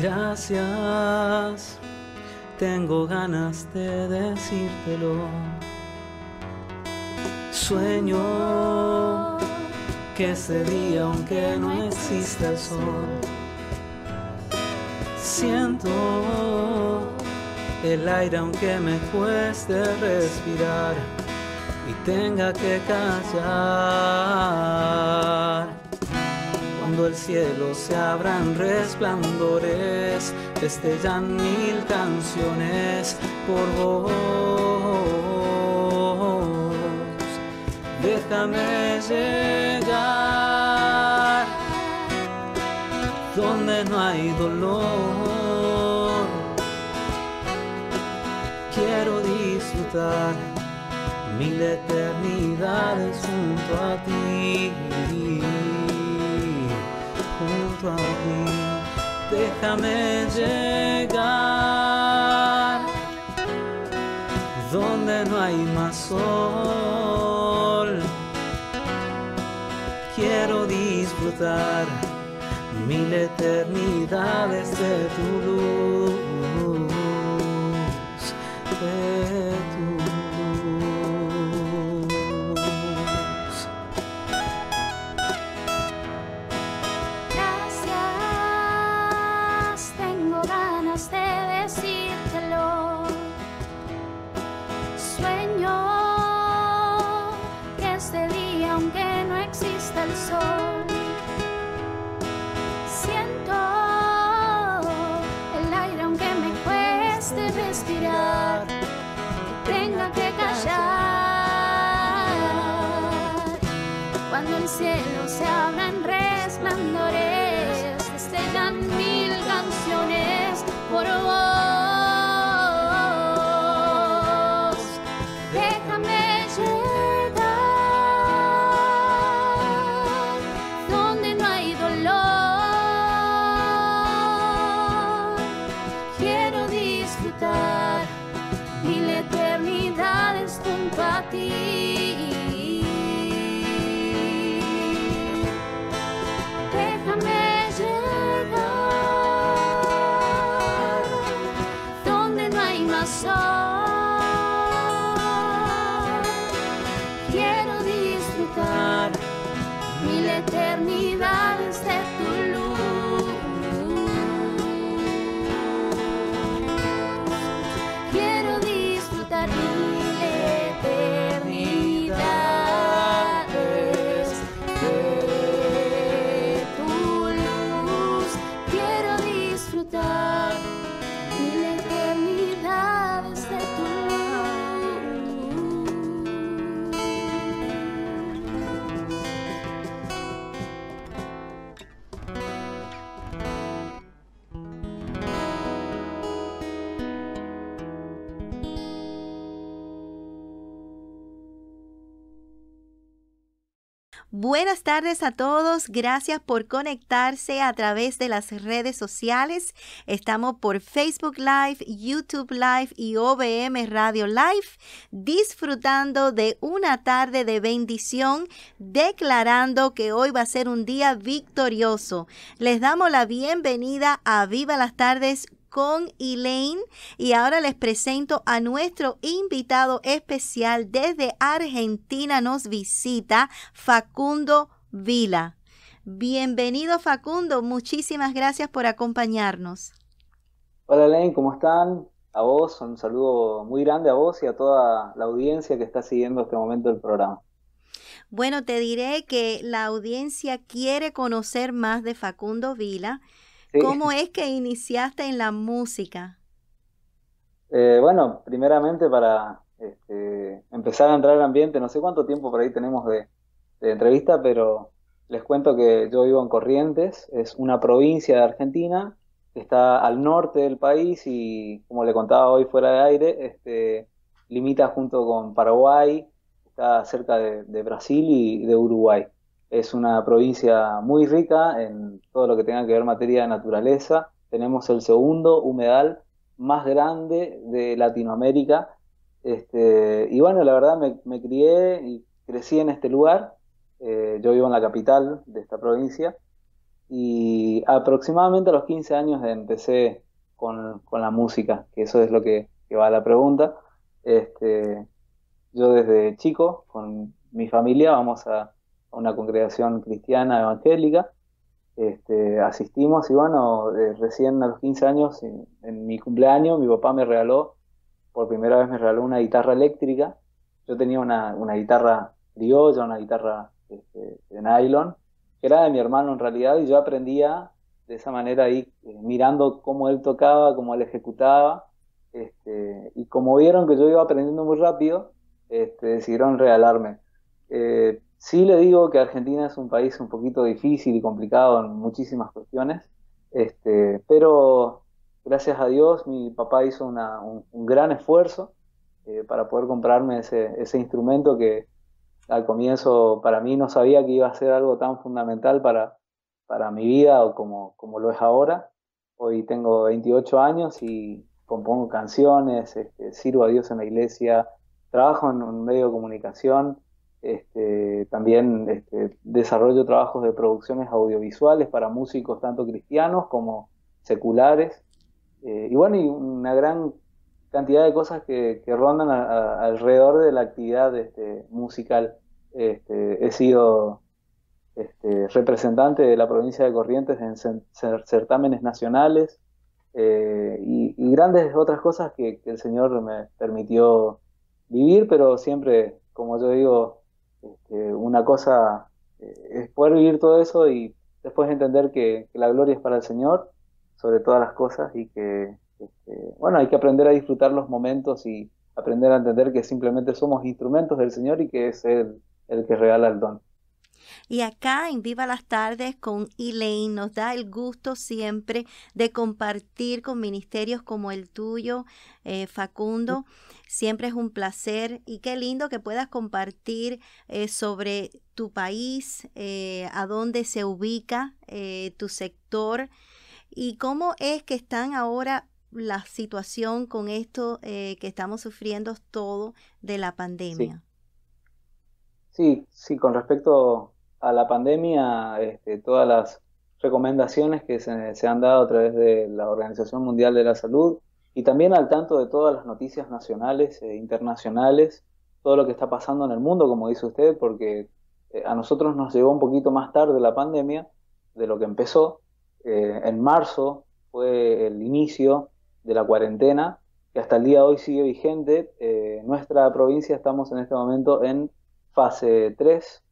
Gracias, tengo ganas de decírtelo. Sueño que ese día, aunque no exista el sol, siento el aire aunque me cueste respirar y tenga que callar. Cuando el cielo se abra en resplandores, destellan mil canciones por vos. Déjame llegar donde no hay dolor. Quiero disfrutar mil eternidades junto a ti, Déjame llegar donde no hay más sol. Quiero disfrutar mil eternidades de tu luz, cielo se abra en resplandores, destellan mil Buenas tardes a todos, gracias por conectarse a través de las redes sociales. Estamos por Facebook Live, YouTube Live y OBM Radio Live, disfrutando de una tarde de bendición, declarando que hoy va a ser un día victorioso. Les damos la bienvenida a Viva las Tardes con Elaine y ahora les presento a nuestro invitado especial desde Argentina nos visita Facundo Vila. Bienvenido Facundo, muchísimas gracias por acompañarnos. Hola Elaine, ¿cómo están? A vos, un saludo muy grande a vos y a toda la audiencia que está siguiendo este momento del programa. Bueno, te diré que la audiencia quiere conocer más de Facundo Vila. Sí. ¿Cómo es que iniciaste en la música? Eh, bueno, primeramente para este, empezar a entrar al ambiente, no sé cuánto tiempo por ahí tenemos de, de entrevista, pero les cuento que yo vivo en Corrientes, es una provincia de Argentina que está al norte del país y como le contaba hoy fuera de aire, este, limita junto con Paraguay, está cerca de, de Brasil y de Uruguay. Es una provincia muy rica en todo lo que tenga que ver materia de naturaleza. Tenemos el segundo humedal más grande de Latinoamérica. Este, y bueno, la verdad me, crié y crecí en este lugar. Eh, yo vivo en la capital de esta provincia. y aproximadamente a los 15 años empecé con, la música, que eso es lo que, va a la pregunta. Este, yo desde chico, con mi familia, vamos a, una congregación cristiana evangélica, este, asistimos y bueno, eh, recién a los 15 años, en, mi cumpleaños, mi papá me regaló, por primera vez me regaló una guitarra eléctrica. Yo tenía una, una guitarra criolla, una guitarra este, de nylon, que era de mi hermano en realidad, y yo aprendía de esa manera ahí, eh, mirando cómo él tocaba, cómo él ejecutaba, este, y como vieron que yo iba aprendiendo muy rápido, decidieron regalarme. Eh, sí le digo que Argentina es un país un poquito difícil y complicado en muchísimas cuestiones, este, pero gracias a Dios mi papá hizo un, gran esfuerzo eh, para poder comprarme ese, instrumento que al comienzo para mí no sabía que iba a ser algo tan fundamental para, para mi vida o como, como lo es ahora. Hoy tengo 28 años y compongo canciones, este, sirvo a Dios en la iglesia, trabajo en un medio de comunicación, este, también este, desarrollo trabajos de producciones audiovisuales para músicos tanto cristianos como seculares. Eh, y bueno, y una gran cantidad de cosas que, rondan alrededor de la actividad este, musical. Este, he sido representante de la provincia de Corrientes en certámenes nacionales eh, y, grandes otras cosas que, el Señor me permitió vivir, pero siempre, como yo digo, este, una cosa eh, es poder vivir todo eso y después entender que, la gloria es para el Señor sobre todas las cosas y que, este, bueno, hay que aprender a disfrutar los momentos y aprender a entender que simplemente somos instrumentos del Señor y que es Él el que regala el don. Y acá en Viva las Tardes con Elaine nos da el gusto siempre de compartir con ministerios como el tuyo, eh, Facundo. Siempre es un placer y qué lindo que puedas compartir eh, sobre tu país, eh, a dónde se ubica tu sector y cómo es que están ahora la situación con esto que estamos sufriendo todo de la pandemia. Sí, sí, con respecto a la pandemia, este, todas las recomendaciones que se, han dado a través de la Organización Mundial de la Salud y también al tanto de todas las noticias nacionales e internacionales, todo lo que está pasando en el mundo, como dice usted, porque eh, a nosotros nos llegó un poquito más tarde la pandemia de lo que empezó. Eh, en marzo fue el inicio de la cuarentena, que hasta el día de hoy sigue vigente. Eh, nuestra provincia estamos en este momento en fase 3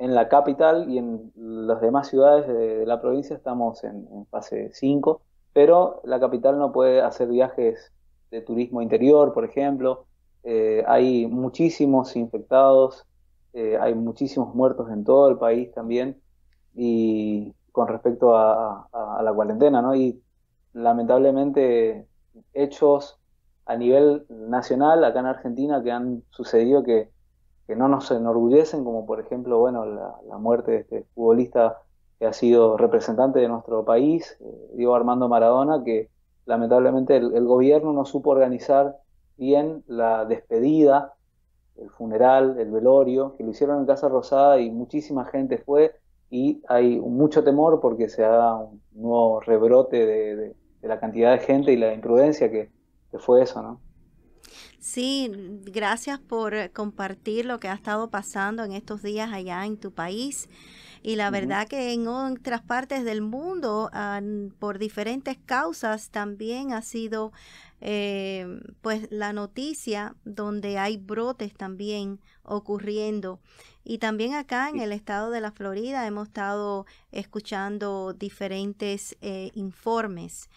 en la capital y en las demás ciudades de, la provincia estamos en, fase 5, pero la capital no puede hacer viajes de turismo interior, por ejemplo. Eh, hay muchísimos infectados, eh, hay muchísimos muertos en todo el país también, y con respecto a, a la cuarentena, ¿no? Y lamentablemente hechos a nivel nacional acá en Argentina que han sucedido que que no nos enorgullecen, como por ejemplo, bueno, la, muerte de este futbolista que ha sido representante de nuestro país, eh, Diego Armando Maradona, que lamentablemente el, gobierno no supo organizar bien la despedida, el funeral, el velorio, que lo hicieron en Casa Rosada y muchísima gente fue y hay mucho temor porque se haga un nuevo rebrote de, la cantidad de gente y la imprudencia que, que fue eso, ¿no? Sí, gracias por eh, compartir lo que ha estado pasando en estos días allá en tu país. Y la verdad que en otras partes del mundo, por diferentes causas, también ha sido eh, pues la noticia donde hay brotes también ocurriendo. Y también acá en el estado de la Florida hemos estado escuchando diferentes eh, informes.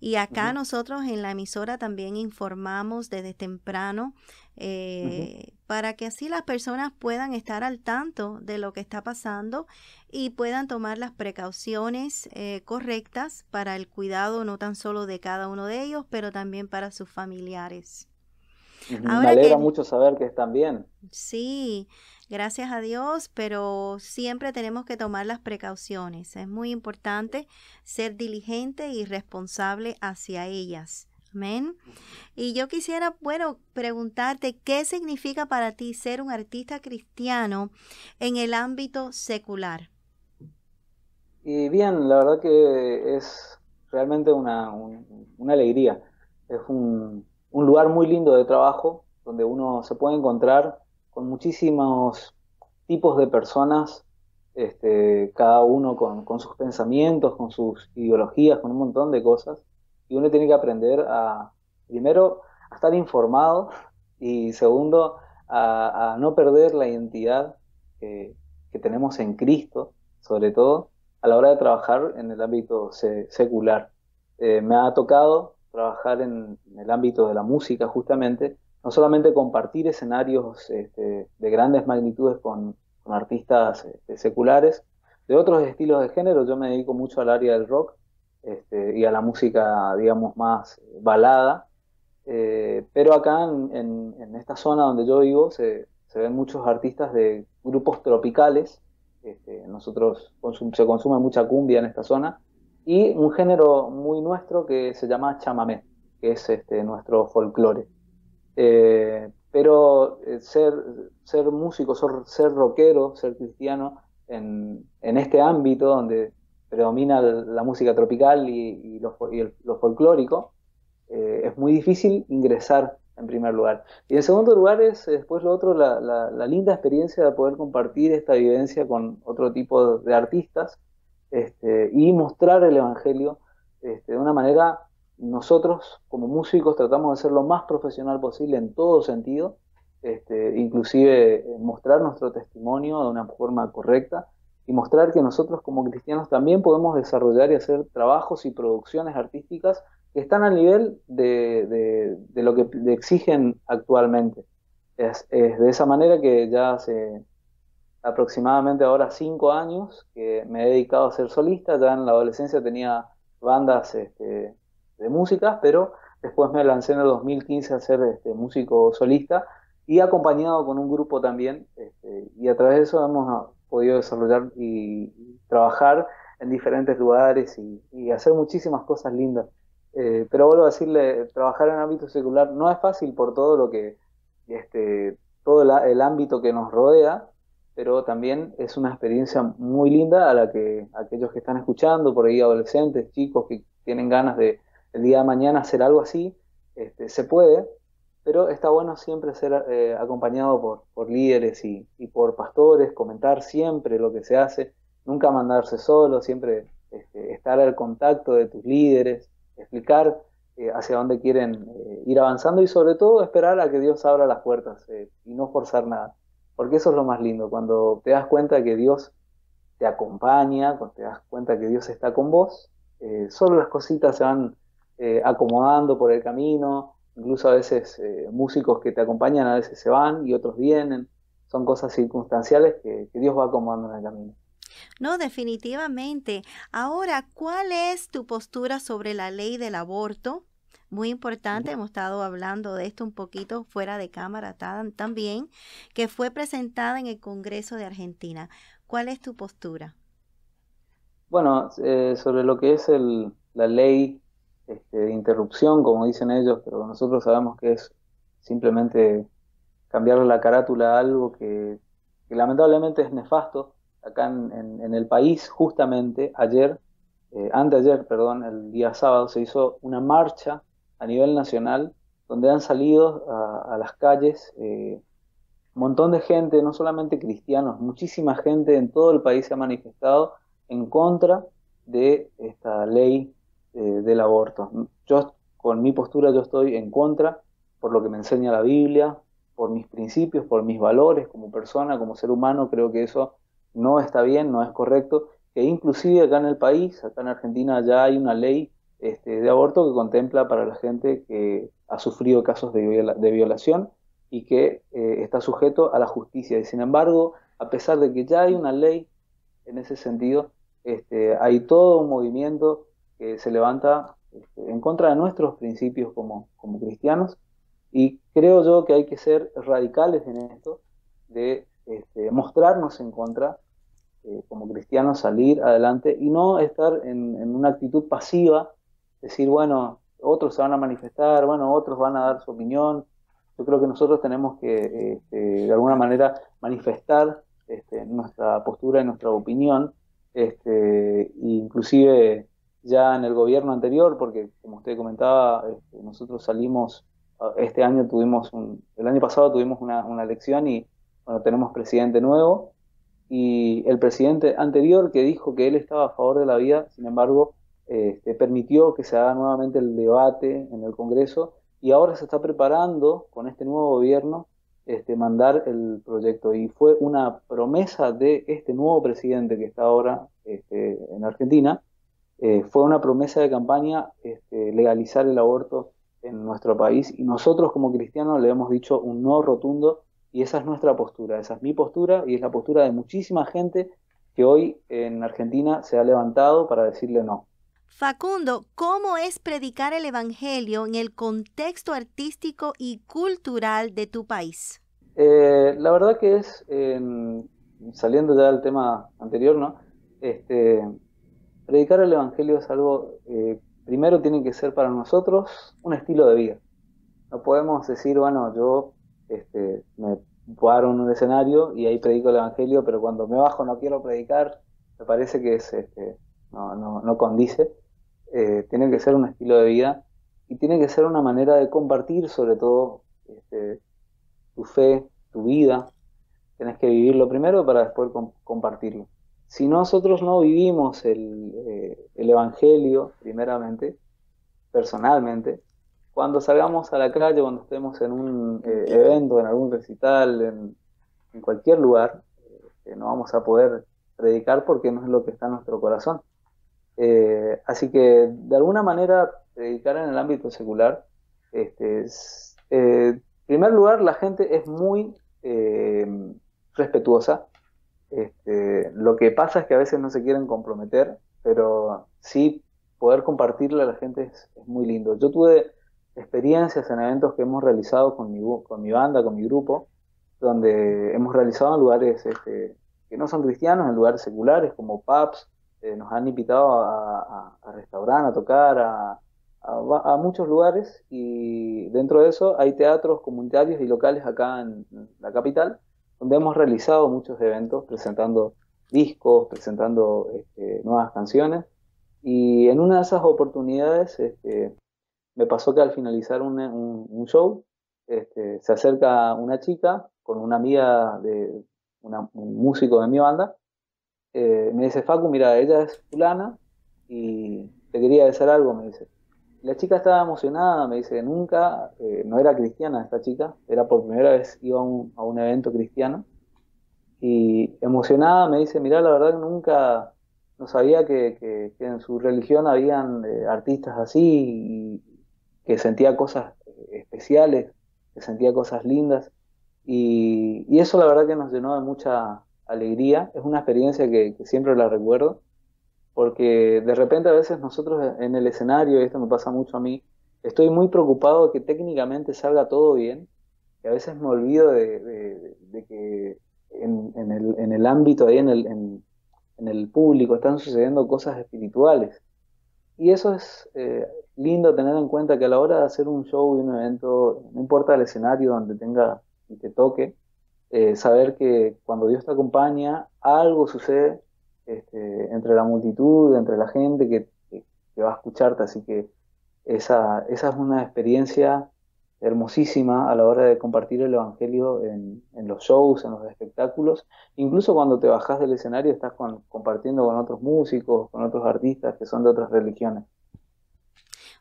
Y acá nosotros en la emisora también informamos desde temprano eh, para que así las personas puedan estar al tanto de lo que está pasando y puedan tomar las precauciones eh, correctas para el cuidado no tan solo de cada uno de ellos, pero también para sus familiares. Me alegra mucho saber que están bien. Sí, gracias a Dios, pero siempre tenemos que tomar las precauciones. Es muy importante ser diligente y responsable hacia ellas. Amén. Y yo quisiera, bueno, preguntarte qué significa para ti ser un artista cristiano en el ámbito secular. Y bien, la verdad que es realmente una, una alegría. Es un, un lugar muy lindo de trabajo donde uno se puede encontrar con muchísimos tipos de personas, este, cada uno con, sus pensamientos, con sus ideologías, con un montón de cosas. Y uno tiene que aprender a, primero, a estar informado y segundo, a, no perder la identidad que, tenemos en Cristo, sobre todo, a la hora de trabajar en el ámbito secular. Eh, me ha tocado trabajar en, el ámbito de la música justamente, no solamente compartir escenarios este, de grandes magnitudes con, artistas este, seculares, de otros estilos de género, yo me dedico mucho al área del rock este, y a la música, digamos, más balada, eh, pero acá en, esta zona donde yo vivo se, ven muchos artistas de grupos tropicales, nosotros se consume mucha cumbia en esta zona, y un género muy nuestro que se llama chamamé, que es este, nuestro folclore. Eh, pero eh, ser, ser músico, ser, rockero, ser cristiano en, este ámbito donde predomina la música tropical y, lo, folclórico, eh, es muy difícil ingresar en primer lugar. Y en segundo lugar es después lo otro, la, la, linda experiencia de poder compartir esta vivencia con otro tipo de artistas este, y mostrar el Evangelio este, de una manera, nosotros como músicos tratamos de ser lo más profesional posible en todo sentido, este, inclusive eh, mostrar nuestro testimonio de una forma correcta y mostrar que nosotros como cristianos también podemos desarrollar y hacer trabajos y producciones artísticas que están al nivel de, lo que exigen actualmente. Es, es, de esa manera que ya se, aproximadamente ahora cinco años que me he dedicado a ser solista. Ya en la adolescencia tenía bandas este, de música, pero después me lancé en el 2015 a ser este, músico solista y acompañado con un grupo también. Este, y a través de eso hemos podido desarrollar y, trabajar en diferentes lugares y, hacer muchísimas cosas lindas. Eh, pero vuelvo a decirle, trabajar en ámbito secular no es fácil por todo lo que, este, todo el ámbito que nos rodea, pero también es una experiencia muy linda a la que aquellos que están escuchando, por ahí adolescentes, chicos que tienen ganas de el día de mañana hacer algo así, este, se puede, pero está bueno siempre ser eh, acompañado por, líderes y, por pastores, comentar siempre lo que se hace, nunca mandarse solo, siempre este, estar al contacto de tus líderes, explicar eh, hacia dónde quieren eh, ir avanzando y sobre todo esperar a que Dios abra las puertas y no forzar nada. Porque eso es lo más lindo, cuando te das cuenta que Dios te acompaña, cuando te das cuenta que Dios está con vos, solo las cositas se van eh, acomodando por el camino, incluso a veces eh, músicos que te acompañan a veces se van y otros vienen, son cosas circunstanciales que, que Dios va acomodando en el camino. No, definitivamente. Ahora, ¿cuál es tu postura sobre la ley del aborto? muy importante, hemos estado hablando de esto un poquito fuera de cámara también, que fue presentada en el Congreso de Argentina. ¿Cuál es tu postura? Bueno, eh, sobre lo que es el, la ley este, de interrupción, como dicen ellos, pero nosotros sabemos que es simplemente cambiarle la carátula a algo que, lamentablemente es nefasto. Acá en, el país, justamente ayer, eh, anteayer, perdón, el día sábado, se hizo una marcha a nivel nacional, donde han salido a, las calles eh, un montón de gente, no solamente cristianos, muchísima gente en todo el país se ha manifestado en contra de esta ley eh, del aborto. Yo, con mi postura, yo estoy en contra por lo que me enseña la Biblia, por mis principios, por mis valores como persona, como ser humano, creo que eso no está bien, no es correcto, que inclusive acá en el país, acá en Argentina ya hay una ley este, de aborto que contempla para la gente que ha sufrido casos de, violación y que eh, está sujeto a la justicia. Y sin embargo, a pesar de que ya hay una ley en ese sentido, este, hay todo un movimiento que se levanta este, en contra de nuestros principios como, como cristianos y creo yo que hay que ser radicales en esto, de este, mostrarnos en contra eh, como cristianos, salir adelante y no estar en, en una actitud pasiva decir, bueno, otros se van a manifestar, bueno, otros van a dar su opinión. Yo creo que nosotros tenemos que, este, de alguna manera, manifestar este, nuestra postura y nuestra opinión este, inclusive ya en el gobierno anterior, porque como usted comentaba, este, nosotros salimos, este año tuvimos un, el año pasado tuvimos una, una elección y bueno, tenemos presidente nuevo. Y el presidente anterior que dijo que él estaba a favor de la vida, sin embargo, este, permitió que se haga nuevamente el debate en el Congreso y ahora se está preparando con este nuevo gobierno este, mandar el proyecto. Y fue una promesa de este nuevo presidente que está ahora este, en Argentina, eh, fue una promesa de campaña este, legalizar el aborto en nuestro país y nosotros como cristianos le hemos dicho un no rotundo y esa es nuestra postura, esa es mi postura y es la postura de muchísima gente que hoy en Argentina se ha levantado para decirle no. Facundo, ¿cómo es predicar el Evangelio en el contexto artístico y cultural de tu país? Eh, la verdad que es, saliendo ya del tema anterior, ¿no? Este, predicar el Evangelio es algo, eh, primero tiene que ser para nosotros un estilo de vida. No podemos decir, bueno, yo este, me paro en un escenario y ahí predico el Evangelio, pero cuando me bajo no quiero predicar, me parece que es, este, no, no, no condice. Eh, tiene que ser un estilo de vida y tiene que ser una manera de compartir sobre todo este, tu fe, tu vida. Tienes que vivirlo primero para después compartirlo. Si nosotros no vivimos el, eh, el Evangelio primeramente, personalmente, cuando salgamos a la calle, cuando estemos en un eh, evento, en algún recital, en, cualquier lugar, eh, no vamos a poder predicar porque no es lo que está en nuestro corazón. Eh, así que de alguna manera predicar en el ámbito secular, este, en primer lugar la gente es muy respetuosa. Este, lo que pasa es que a veces no se quieren comprometer, pero sí poder compartirle a la gente es, muy lindo. Yo tuve experiencias en eventos que hemos realizado con mi, con mi banda, con mi grupo, donde hemos realizado en lugares este, que no son cristianos, en lugares seculares como pubs, eh, nos han invitado a, a, restaurar, a tocar, a, a, muchos lugares y dentro de eso hay teatros comunitarios y locales acá en, la capital, donde hemos realizado muchos eventos presentando discos, presentando este, nuevas canciones y en una de esas oportunidades este, me pasó que al finalizar un, show, este, se acerca una chica con una amiga de un músico de mi banda, eh, me dice, Facu, mira, ella es fulana y te quería decir algo, me dice. La chica estaba emocionada, me dice, nunca, eh, no era cristiana esta chica, era por primera vez iba a un, evento cristiano, y emocionada me dice, mira, la verdad que nunca, no sabía que, en su religión habían eh, artistas así que sentía cosas especiales, que sentía cosas lindas. Y, eso la verdad que nos llenó de mucha alegría. Es una experiencia que, siempre la recuerdo, porque de repente a veces nosotros en el escenario, y esto me pasa mucho a mí, estoy muy preocupado de que técnicamente salga todo bien, y a veces me olvido de, que en, el, en, el, ámbito, ahí en el, en, el público, están sucediendo cosas espirituales. Y eso es eh, lindo tener en cuenta que a la hora de hacer un show y un evento, no importa el escenario donde tenga y te toque, eh, saber que cuando Dios te acompaña, algo sucede este, entre la multitud, entre la gente que, va a escucharte. Así que esa, esa es una experiencia hermosísima a la hora de compartir el Evangelio en, los shows, en los espectáculos. Incluso cuando te bajas del escenario estás compartiendo con otros músicos, con otros artistas que son de otras religiones.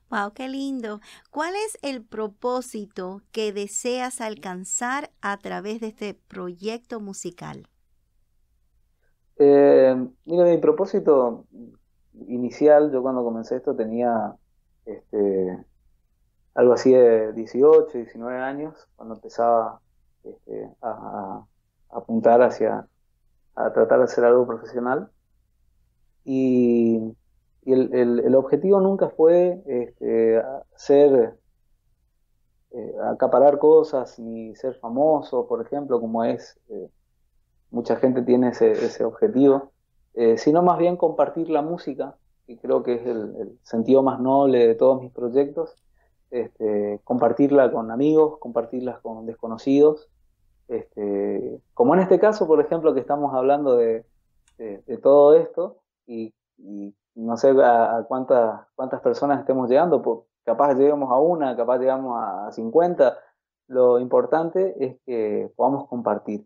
Wow, qué lindo. ¿Cuál es el propósito que deseas alcanzar a través de este proyecto musical? Eh, mira, mi propósito inicial, yo cuando comencé esto tenía este, algo así de 18, 19 años, cuando empezaba este, a, apuntar hacia, a tratar de hacer algo profesional. Y, el, objetivo nunca fue este, ser, eh, acaparar cosas ni ser famoso, por ejemplo, como es, eh, mucha gente tiene ese, objetivo, eh, sino más bien compartir la música, que creo que es el sentido más noble de todos mis proyectos este, compartirla con amigos, compartirlas con desconocidos. Este, como en este caso, por ejemplo, que estamos hablando de, todo esto, y, no sé a, cuántas, cuántas personas estemos llegando, capaz lleguemos a una, capaz llegamos a 50, lo importante es que podamos compartir.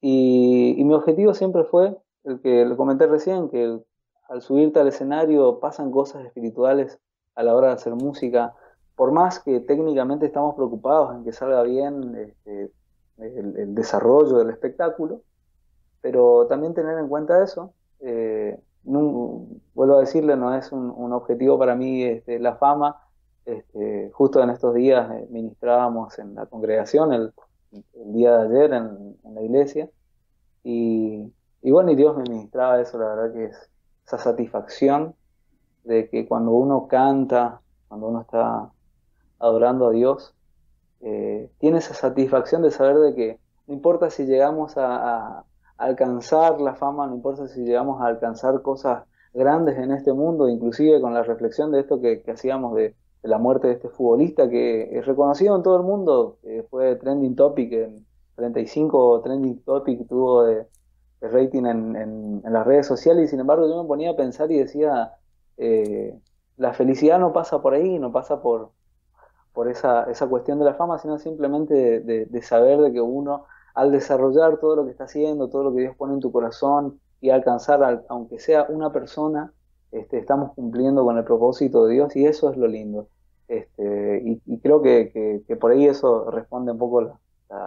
Y, mi objetivo siempre fue, el que comenté recién, que al subirte al escenario pasan cosas espirituales a la hora de hacer música, por más que técnicamente estamos preocupados en que salga bien este, el, desarrollo del espectáculo, pero también tener en cuenta eso. Eh, vuelvo a decirle, no es un, objetivo para mí este, la fama. Este, justo en estos días eh, ministrábamos en la congregación el, día de ayer en, la iglesia. Y, y, bueno, y Dios me ministraba eso, la verdad que es esa satisfacción de que cuando uno canta, cuando uno está adorando a Dios, eh, tiene esa satisfacción de saber de que no importa si llegamos a, alcanzar la fama, no importa si llegamos a alcanzar cosas grandes en este mundo, inclusive con la reflexión de esto que, hacíamos de, la muerte de este futbolista que es reconocido en todo el mundo, fue trending topic, en 35 trending topic tuvo de, rating en, las redes sociales y sin embargo yo me ponía a pensar y decía, eh, la felicidad no pasa por ahí, no pasa por, por esa, esa cuestión de la fama, sino simplemente de, saber de que uno, al desarrollar todo lo que está haciendo, todo lo que Dios pone en tu corazón y alcanzar, aunque sea una persona, este, estamos cumpliendo con el propósito de Dios y eso es lo lindo. Este, y, creo que, por ahí eso responde un poco la,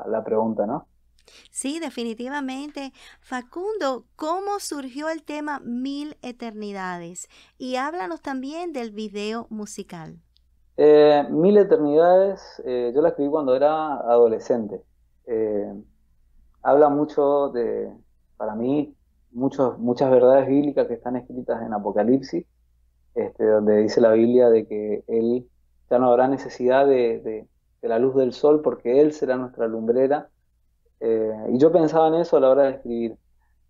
la pregunta, ¿no? Sí, definitivamente. Facundo, ¿cómo surgió el tema Mil Eternidades? Y háblanos también del video musical. Eh, Mil Eternidades, eh, yo la escribí cuando era adolescente. Eh, habla mucho de, para mí, muchos, muchas verdades bíblicas que están escritas en Apocalipsis, este, donde dice la Biblia de que Él ya no habrá necesidad de, la luz del sol porque Él será nuestra lumbrera. y yo pensaba en eso a la hora de escribir.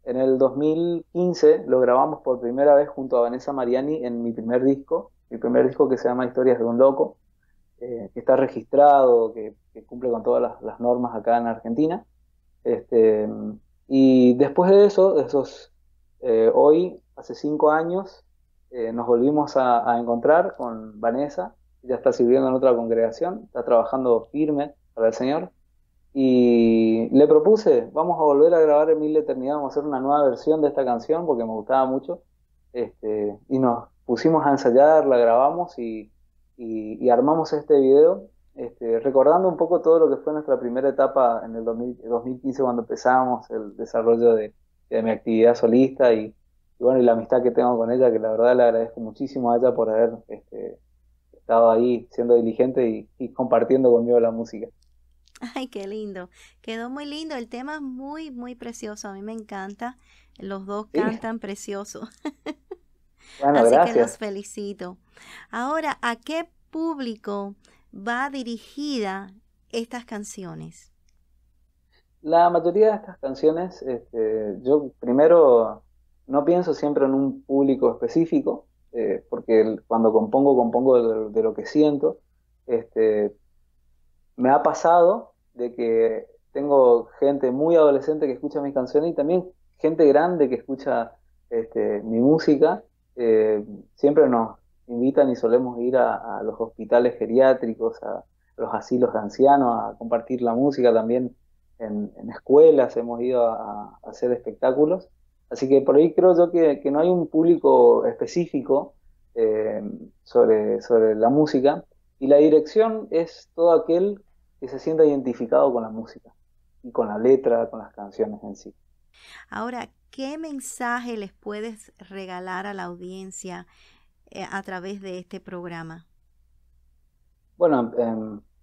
En el 2015 lo grabamos por primera vez junto a Vanessa Mariani en mi primer disco, mi primer disco que se llama Historias de un Loco, eh, que está registrado, que, cumple con todas las, normas acá en Argentina. Este, y después de eso, esos, eh, hoy, hace cinco años, eh, nos volvimos a, encontrar con Vanessa, ya está sirviendo en otra congregación, está trabajando firme para el Señor. Y le propuse, vamos a volver a grabar en Mil Eternidad, vamos a hacer una nueva versión de esta canción porque me gustaba mucho. Este, y nos, pusimos a ensayar, la grabamos y, armamos este video, este, recordando un poco todo lo que fue nuestra primera etapa en el 2015 cuando empezamos el desarrollo de, mi actividad solista y, bueno, y la amistad que tengo con ella, que la verdad le agradezco muchísimo a ella por haber este, estado ahí siendo diligente y, compartiendo conmigo la música. Ay, qué lindo. Quedó muy lindo. El tema es muy, muy precioso. A mí me encanta. Los dos cantan precioso. Así que los felicito. Ahora, ¿a qué público va dirigida estas canciones? La mayoría de estas canciones, este, yo primero no pienso siempre en un público específico, eh, porque cuando compongo, compongo de, lo que siento. Este, me ha pasado de que tengo gente muy adolescente que escucha mis canciones y también gente grande que escucha este, mi música eh, siempre nos invitan y solemos ir a, los hospitales geriátricos, a los asilos de ancianos, a compartir la música también en, escuelas, hemos ido a, hacer espectáculos. Así que por ahí creo yo que, no hay un público específico eh, sobre, sobre la música y la dirección es todo aquel que se sienta identificado con la música y con la letra, con las canciones en sí. Ahora, ¿qué mensaje les puedes regalar a la audiencia a través de este programa? Bueno,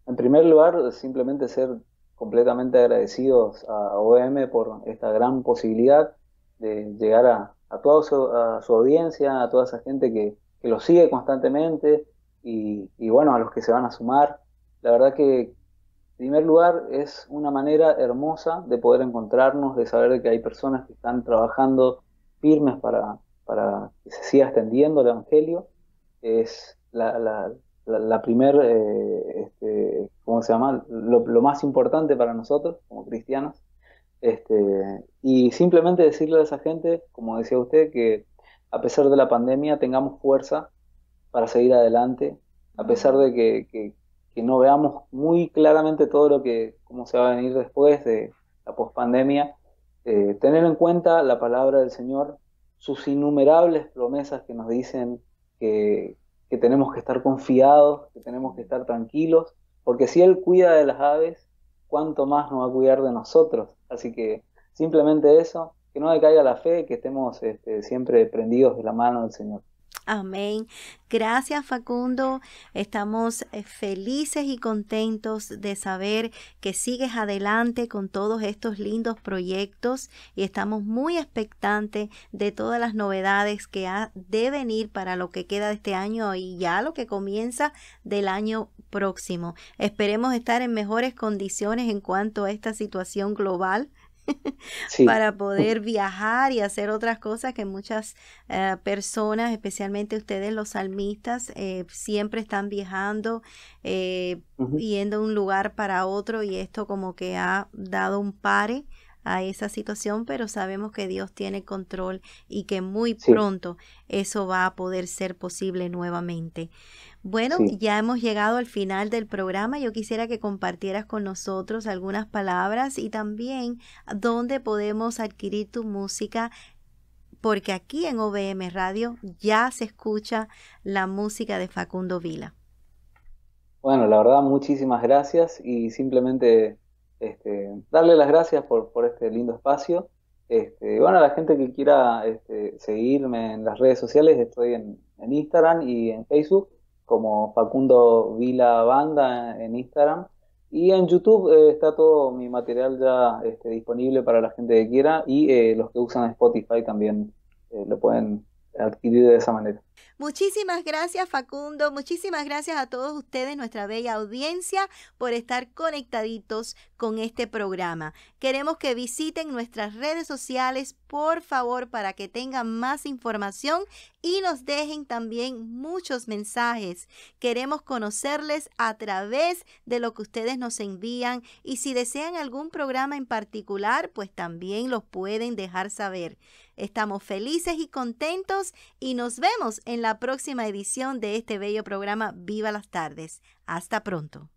en, primer lugar, simplemente ser completamente agradecidos a OM por esta gran posibilidad de llegar a, toda su, audiencia, a toda esa gente que, lo sigue constantemente y, y, bueno, a los que se van a sumar. La verdad que, en primer lugar, es una manera hermosa de poder encontrarnos, de saber que hay personas que están trabajando firmes para que se siga extendiendo el Evangelio. Es la, la, la, primer, eh, este, ¿cómo se llama? Lo, más importante para nosotros como cristianos. Este, y simplemente decirle a esa gente, como decía usted, que a pesar de la pandemia, tengamos fuerza para seguir adelante, a pesar de que, no veamos muy claramente todo lo que, cómo se va a venir después de la pospandemia, eh, tener en cuenta la palabra del Señor, sus innumerables promesas que nos dicen que, que tenemos que estar confiados, que tenemos que estar tranquilos, porque si Él cuida de las aves, ¿cuánto más nos va a cuidar de nosotros? Así que simplemente eso, que no decaiga la fe, que estemos este, siempre prendidos de la mano del Señor. Amén. Gracias Facundo. Estamos eh, felices y contentos de saber que sigues adelante con todos estos lindos proyectos y estamos muy expectantes de todas las novedades que ha de venir para lo que queda de este año y ya lo que comienza del año próximo. Esperemos estar en mejores condiciones en cuanto a esta situación global para poder viajar y hacer otras cosas que muchas eh, personas, especialmente ustedes los salmistas, eh, siempre están viajando, eh, yendo de un lugar para otro y esto como que ha dado un pare a esa situación, pero sabemos que Dios tiene control y que muy pronto eso va a poder ser posible nuevamente. Bueno, ya hemos llegado al final del programa. Yo quisiera que compartieras con nosotros algunas palabras y también dónde podemos adquirir tu música, porque aquí en OBM Radio ya se escucha la música de Facundo Vila. Bueno, la verdad, muchísimas gracias y simplemente este, darle las gracias por, este lindo espacio. Este, bueno, a la gente que quiera este, seguirme en las redes sociales, estoy en, Instagram y en Facebook como Facundo Vila Banda en Instagram. Y en YouTube eh, está todo mi material ya este, disponible para la gente que quiera y eh, los que usan Spotify también eh, lo pueden adquirir de esa manera. Muchísimas gracias Facundo, muchísimas gracias a todos ustedes, nuestra bella audiencia, por estar conectaditos con este programa. Queremos que visiten nuestras redes sociales, por favor, para que tengan más información y nos dejen también muchos mensajes. Queremos conocerles a través de lo que ustedes nos envían y si desean algún programa en particular, pues también los pueden dejar saber. Estamos felices y contentos y nos vemos en la próxima edición de este bello programa Viva las tardes. Hasta pronto.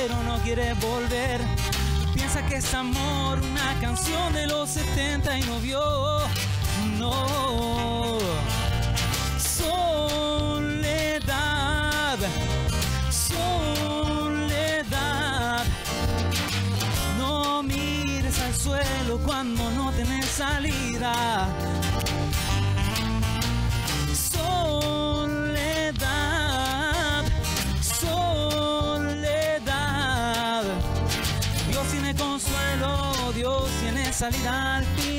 Pero no quiere volver. Piensa que es amor, una canción de los 70 y no vio, no. soledad. No mires al suelo cuando no tenés salida. Salida al final.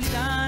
Final.